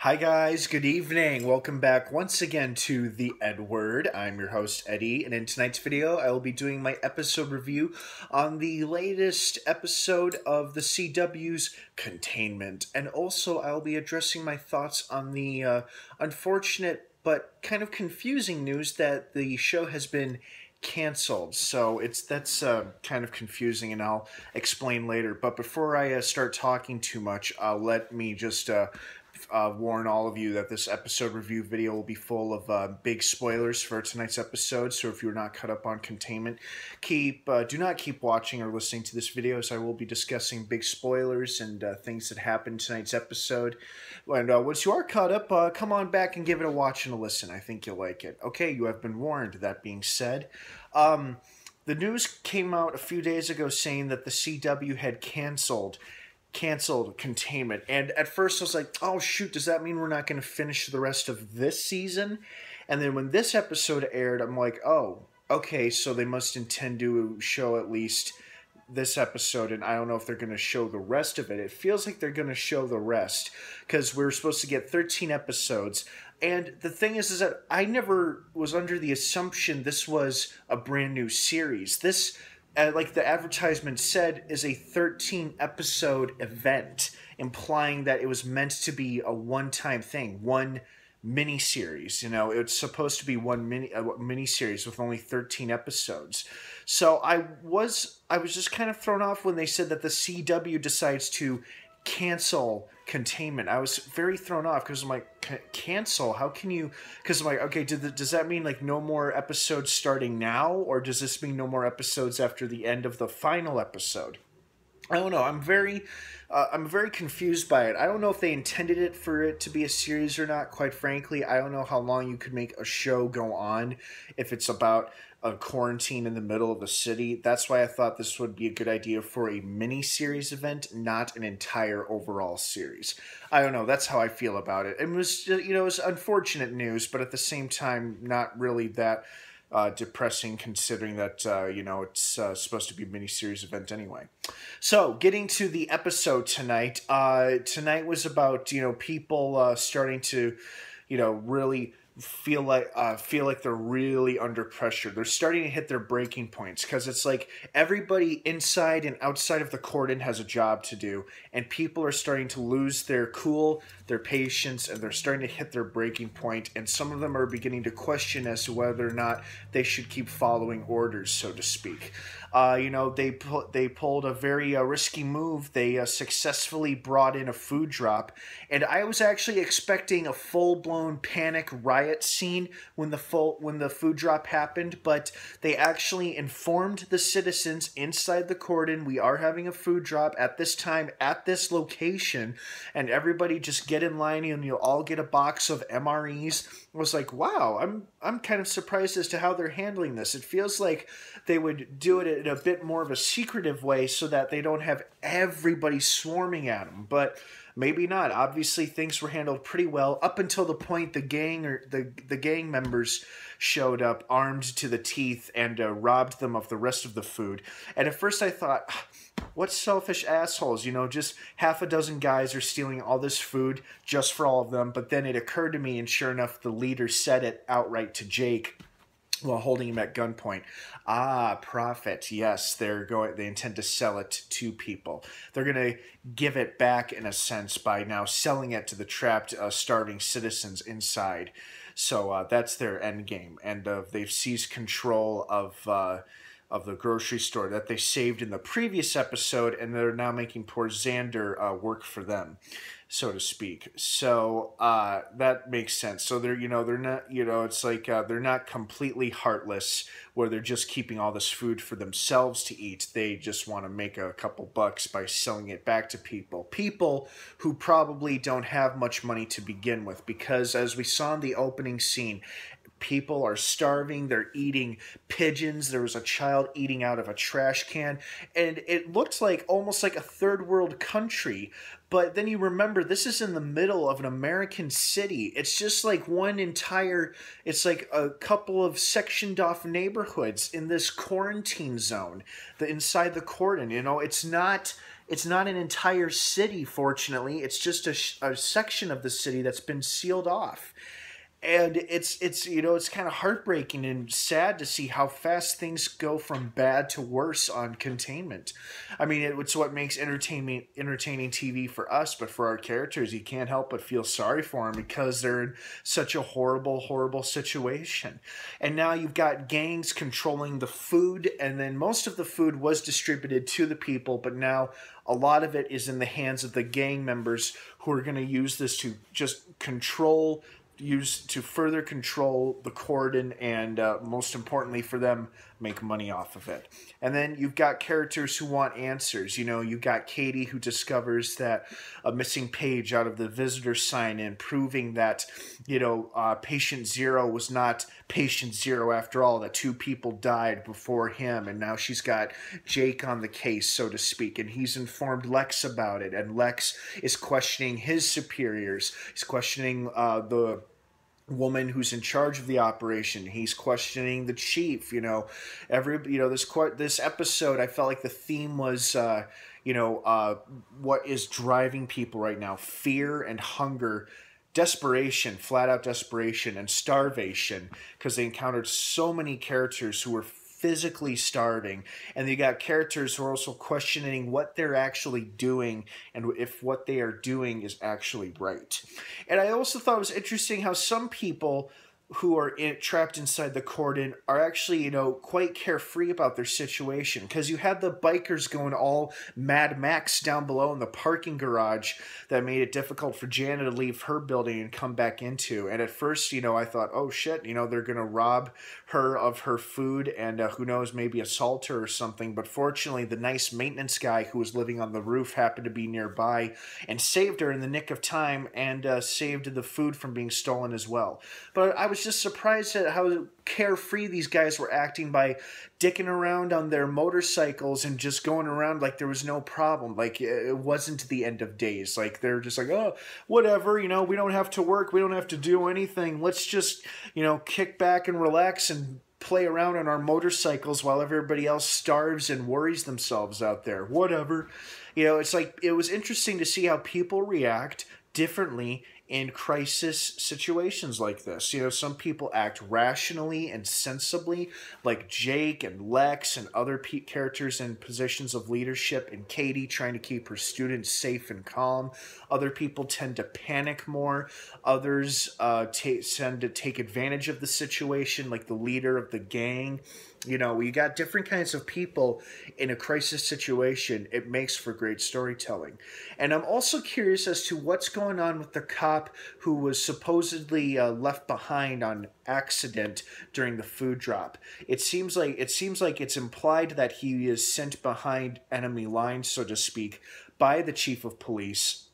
Hi, guys. Good evening. Welcome back once again to The EdWord. I'm your host, Eddie, and in tonight's video, I will be doing my episode review on the latest episode of the CW's Containment. And also, I'll be addressing my thoughts on the uh, unfortunate but kind of confusing news that the show has been canceled. So it's that's uh, kind of confusing, and I'll explain later. But before I uh, start talking too much, uh, let me just uh, warn all of you that this episode review video will be full of uh, big spoilers for tonight's episode. So if you're not caught up on containment, keep uh, do not keep watching or listening to this video, as I will be discussing big spoilers and uh, things that happened tonight's episode. And uh, once you are caught up, uh, come on back and give it a watch and a listen. I think you'll like it. Okay, you have been warned. That being said. Um, the news came out a few days ago saying that the CW had canceled canceled containment. And at first I was like, oh shoot, does that mean we're not going to finish the rest of this season? And then when this episode aired, I'm like, oh, okay, so they must intend to show at least this episode, and I don't know if they're going to show the rest of it. It feels like they're going to show the rest because we are supposed to get 13 episodes. And the thing is, is that I never was under the assumption this was a brand new series. This uh, like the advertisement said, is a 13 episode event, implying that it was meant to be a one time thing, one mini series. You know, it's supposed to be one mini a mini series with only 13 episodes. So I was I was just kind of thrown off when they said that the CW decides to cancel containment. I was very thrown off because I'm like, cancel? How can you? Because I'm like, okay, the, does that mean like no more episodes starting now, or does this mean no more episodes after the end of the final episode? I don't know. I'm very, uh, I'm very confused by it. I don't know if they intended it for it to be a series or not. Quite frankly, I don't know how long you could make a show go on if it's about a quarantine in the middle of the city. That's why I thought this would be a good idea for a mini series event, not an entire overall series. I don't know. That's how I feel about it. It was, you know, it was unfortunate news, but at the same time, not really that uh, depressing considering that uh, you know it's uh, supposed to be a mini series event anyway. So, getting to the episode tonight. Uh, tonight was about you know people uh, starting to you know really feel like uh, feel like they're really under pressure. They're starting to hit their breaking points because it's like everybody inside and outside of the cordon has a job to do, and people are starting to lose their cool, their patience, and they're starting to hit their breaking point. And some of them are beginning to question as to whether or not they should keep following orders, so to speak. Uh, you know, they pu- they pulled a very uh, risky move. They uh, successfully brought in a food drop, and I was actually expecting a full blown panic riot scene when the full when the food drop happened. But they actually informed the citizens inside the cordon we are having a food drop at this time at this location, and everybody just get in line and you'll all get a box of MREs. Was like, wow, I'm I'm kind of surprised as to how they're handling this. It feels like they would do it in a bit more of a secretive way so that they don't have everybody swarming at them. But maybe not. Obviously, things were handled pretty well up until the point the gang or the the gang members showed up armed to the teeth and uh, robbed them of the rest of the food. And at first, I thought. Ah, what selfish assholes, you know, just half a dozen guys are stealing all this food just for all of them. But then it occurred to me, and sure enough, the leader said it outright to Jake while holding him at gunpoint. Ah, profit. Yes, they're going. They intend to sell it to people. They're going to give it back in a sense by now selling it to the trapped, uh, starving citizens inside. So uh, that's their end game, and uh, they've seized control of uh, of the grocery store that they saved in the previous episode, and they're now making poor Xander uh, work for them, so to speak. So uh, that makes sense. So they're you know they're not you know it's like uh, they're not completely heartless where they're just keeping all this food for themselves to eat. They just want to make a couple bucks by selling it back to people. People who probably don't have much money to begin with, because as we saw in the opening scene, people are starving. They're eating pigeons. There was a child eating out of a trash can. And it looked like almost like a third world country. But then you remember this is in the middle of an american city. It's just like one entire it's like a couple of sectioned off neighborhoods in this quarantine zone the inside the cordon you know? It's not it's not an entire city, fortunately. It's just a, a section of the city that's been sealed off and it's it's you know it's kind of heartbreaking and sad to see how fast things go from bad to worse on containment. I mean, it's what makes entertainment entertaining TV for us, but for our characters, you can't help but feel sorry for them because they're in such a horrible, horrible situation. And now you've got gangs controlling the food, and then most of the food was distributed to the people, but now a lot of it is in the hands of the gang members who are going to use this to just control used to further control the cordon and uh, most importantly for them make money off of it. And then you've got characters who want answers. You know you've got katie who discovers that a missing page out of the visitor sign in proving that you know uh, patient zero was not patient zero after all that two people died before him and now she's got jake on the case so to speak and he's informed lex about it and lex is questioning his superiors. He's questioning uh, the woman who's in charge of the operation. He's questioning the chief. You know, every you know this this episode, I felt like the theme was. Uh, you know uh, what is driving people right now fear and hunger desperation flat out desperation and starvation because they encountered so many characters who were physically starving and you got characters who are also questioning what they're actually doing and if what they are doing is actually right. And i also thought it was interesting how some people who are in, trapped inside the cordon are actually, you know, quite carefree about their situation because you had the bikers going all Mad Max down below in the parking garage that made it difficult for Jana to leave her building and come back into. And at first, you know, I thought, oh shit, you know, they're going to rob her of her food and uh, who knows, maybe assault her or something. But fortunately, the nice maintenance guy who was living on the roof happened to be nearby and saved her in the nick of time and uh, saved the food from being stolen as well. But I was was just surprised at how carefree these guys were acting by dicking around on their motorcycles and just going around like there was no problem. Like it wasn't the end of days. Like they're just like, oh, whatever, you know, we don't have to work, we don't have to do anything. Let's just, you know, kick back and relax and play around on our motorcycles while everybody else starves and worries themselves out there. Whatever. You know, it's like it was interesting to see how people react differently in crisis situations like this. You know, some people act rationally and sensibly, like Jake and Lex and other characters in positions of leadership, and Katie trying to keep her students safe and calm. Other people tend to panic more. Others uh, tend to take advantage of the situation, like the leader of the gang you know, you got different kinds of people in a crisis situation. It makes for great storytelling. And I'm also curious as to what's going on with the cop who was supposedly uh, left behind on accident during the food drop. It seems like it seems like it's implied that he is sent behind enemy lines, so to speak, by the chief of police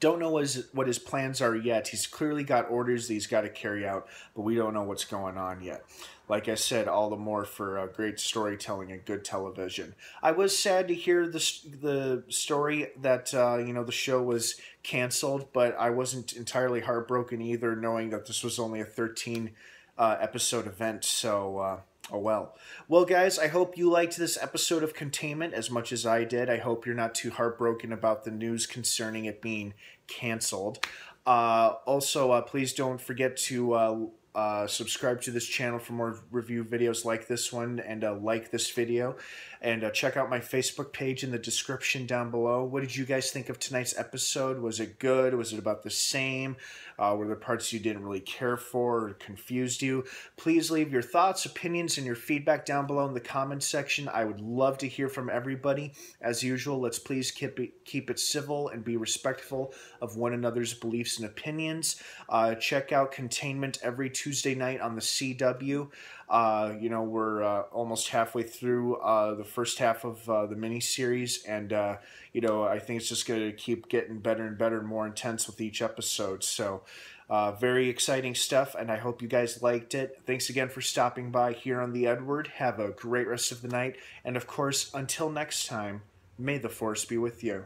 don't know what his, what his plans are yet. He's clearly got orders that he's got to carry out, but we don't know what's going on yet like I said, all the more for uh, great storytelling and good television. I was sad to hear the the story that uh, you know the show was canceled, but I wasn't entirely heartbroken either, knowing that this was only a thirteen uh, episode event. So. Uh, oh well. Well, guys, I hope you liked this episode of Containment as much as I did. I hope you're not too heartbroken about the news concerning it being canceled. Uh, also, uh, please don't forget to uh, subscribe to this channel for more review videos like this one and uh, like this video. And uh, check out my facebook page in the description down below. What did you guys think of tonight's episode? Was it good? Was it about the same? Uh, were there parts you didn't really care for or confused you? Please leave your thoughts opinions and your feedback down below in the comments section. I would love to hear from everybody. As usual let's please keep it, keep it civil and be respectful of one another's beliefs and opinions. Uh, check out containment every tuesday night on the cw uh, you know, we're uh, almost halfway through uh, the first half of uh, the mini series, and uh, you know, I think it's just going to keep getting better and better and more intense with each episode. So, uh, very exciting stuff, and I hope you guys liked it. Thanks again for stopping by here on the EdWord. Have a great rest of the night, and of course, until next time, may the force be with you.